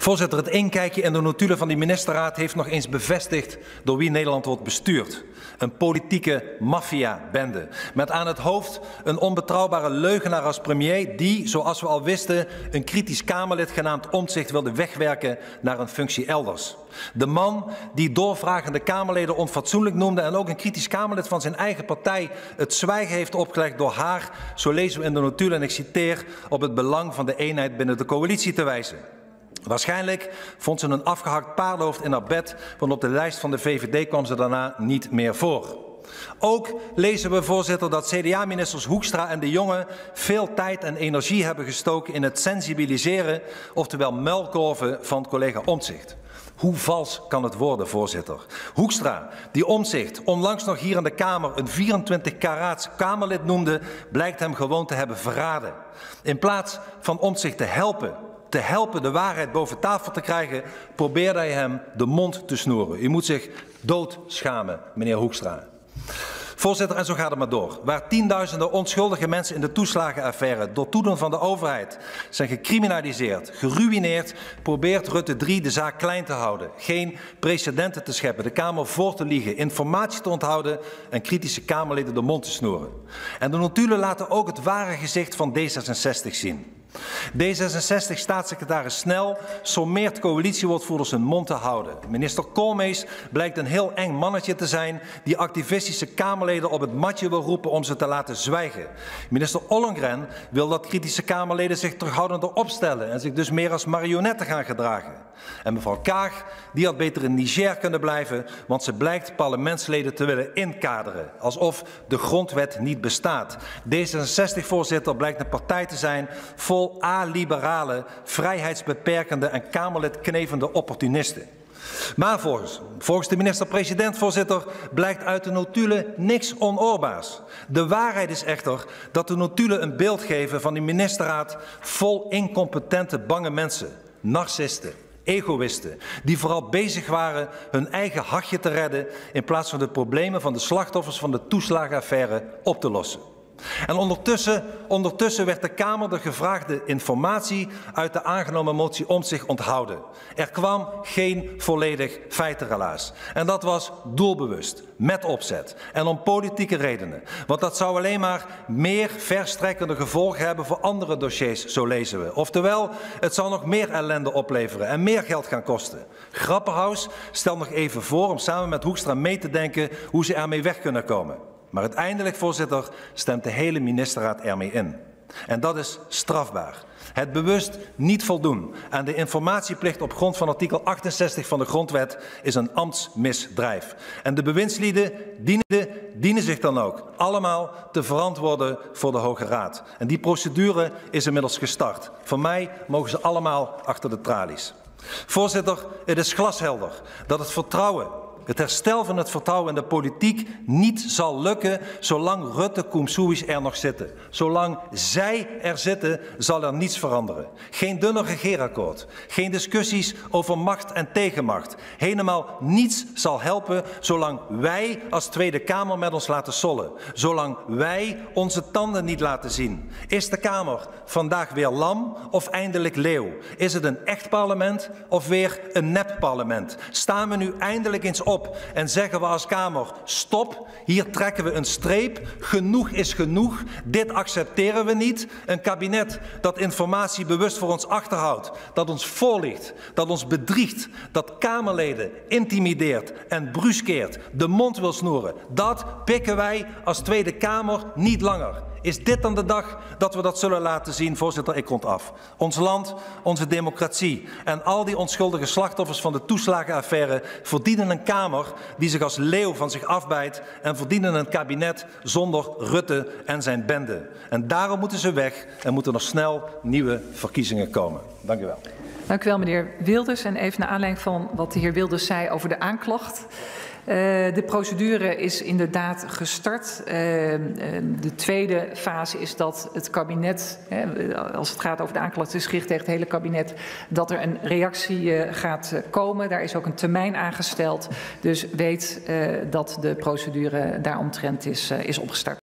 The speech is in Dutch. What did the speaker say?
Voorzitter, het inkijkje in de notulen van die ministerraad heeft nog eens bevestigd door wie Nederland wordt bestuurd. Een politieke maffia-bende. Met aan het hoofd een onbetrouwbare leugenaar als premier die, zoals we al wisten, een kritisch Kamerlid genaamd Omtzigt wilde wegwerken naar een functie elders. De man die doorvragende Kamerleden onfatsoenlijk noemde en ook een kritisch Kamerlid van zijn eigen partij het zwijgen heeft opgelegd door haar, zo lezen we in de notulen en ik citeer, op het belang van de eenheid binnen de coalitie te wijzen. Waarschijnlijk vond ze een afgehakt paardenhoofd in haar bed, want op de lijst van de VVD kwam ze daarna niet meer voor. Ook lezen we, voorzitter, dat CDA-ministers Hoekstra en De Jonge veel tijd en energie hebben gestoken in het sensibiliseren, oftewel muilkorven van collega Omtzigt. Hoe vals kan het worden, voorzitter? Hoekstra, die omzicht onlangs nog hier in de Kamer een 24 karaats Kamerlid noemde, blijkt hem gewoon te hebben verraden. In plaats van omzicht te helpen te helpen de waarheid boven tafel te krijgen, probeerde hij hem de mond te snoeren. U moet zich doodschamen, meneer Hoekstra. Voorzitter, en zo gaat het maar door. Waar tienduizenden onschuldige mensen in de toeslagenaffaire door toedoen van de overheid zijn gecriminaliseerd, geruineerd, probeert Rutte 3 de zaak klein te houden. Geen precedenten te scheppen, de Kamer voor te liegen, informatie te onthouden en kritische Kamerleden de mond te snoeren. En de notulen laten ook het ware gezicht van D66 zien. D66-staatssecretaris Snel sommeert coalitiewoordvoerders hun mond te houden. Minister Koolmees blijkt een heel eng mannetje te zijn die activistische Kamerleden op het matje wil roepen om ze te laten zwijgen. Minister Ollengren wil dat kritische Kamerleden zich terughoudender opstellen en zich dus meer als marionetten gaan gedragen. En mevrouw Kaag, die had beter in Niger kunnen blijven, want ze blijkt parlementsleden te willen inkaderen, alsof de grondwet niet bestaat. D66-voorzitter blijkt een partij te zijn vol a-liberale, vrijheidsbeperkende en Kamerlid knevende opportunisten. Maar volgens, volgens de minister-president, voorzitter, blijkt uit de notulen niks onoorbaars. De waarheid is echter dat de notulen een beeld geven van die ministerraad vol incompetente, bange mensen, narcisten, egoïsten, die vooral bezig waren hun eigen hachje te redden in plaats van de problemen van de slachtoffers van de toeslagenaffaire op te lossen. En ondertussen, ondertussen werd de Kamer de gevraagde informatie uit de aangenomen motie om zich onthouden. Er kwam geen volledig feitenrelaas. En dat was doelbewust, met opzet en om politieke redenen. Want dat zou alleen maar meer verstrekkende gevolgen hebben voor andere dossiers, zo lezen we. Oftewel, het zal nog meer ellende opleveren en meer geld gaan kosten. Grapperhaus stelt nog even voor om samen met Hoekstra mee te denken hoe ze ermee weg kunnen komen. Maar uiteindelijk, voorzitter, stemt de hele ministerraad ermee in. En dat is strafbaar. Het bewust niet voldoen aan de informatieplicht op grond van artikel 68 van de Grondwet is een ambtsmisdrijf. En de bewindslieden dienen, dienen zich dan ook allemaal te verantwoorden voor de Hoge Raad. En die procedure is inmiddels gestart. Voor mij mogen ze allemaal achter de tralies. Voorzitter, het is glashelder dat het vertrouwen het herstel van het vertrouwen in de politiek niet zal lukken zolang Rutte Koemsoeis er nog zitten. Zolang zij er zitten, zal er niets veranderen. Geen dunne regeerakkoord, geen discussies over macht en tegenmacht. Helemaal niets zal helpen zolang wij als Tweede Kamer met ons laten sollen. Zolang wij onze tanden niet laten zien. Is de Kamer vandaag weer lam of eindelijk leeuw? Is het een echt parlement of weer een nep parlement? Staan we nu eindelijk eens op en zeggen we als Kamer stop, hier trekken we een streep, genoeg is genoeg, dit accepteren we niet. Een kabinet dat informatie bewust voor ons achterhoudt, dat ons voorligt, dat ons bedriegt, dat Kamerleden intimideert en bruskeert, de mond wil snoeren, dat pikken wij als Tweede Kamer niet langer. Is dit dan de dag dat we dat zullen laten zien? Voorzitter, ik rond af. Ons land, onze democratie en al die onschuldige slachtoffers van de toeslagenaffaire verdienen een Kamer die zich als leeuw van zich afbijt en verdienen een kabinet zonder Rutte en zijn bende. En daarom moeten ze weg en moeten er snel nieuwe verkiezingen komen. Dank u wel. Dank u wel, meneer Wilders. En even naar aanleiding van wat de heer Wilders zei over de aanklacht. Uh, de procedure is inderdaad gestart. Uh, de tweede fase is dat het kabinet, als het gaat over de aanklacht, is gericht tegen het hele kabinet, dat er een reactie gaat komen. Daar is ook een termijn aangesteld. Dus weet dat de procedure daaromtrent is, is opgestart.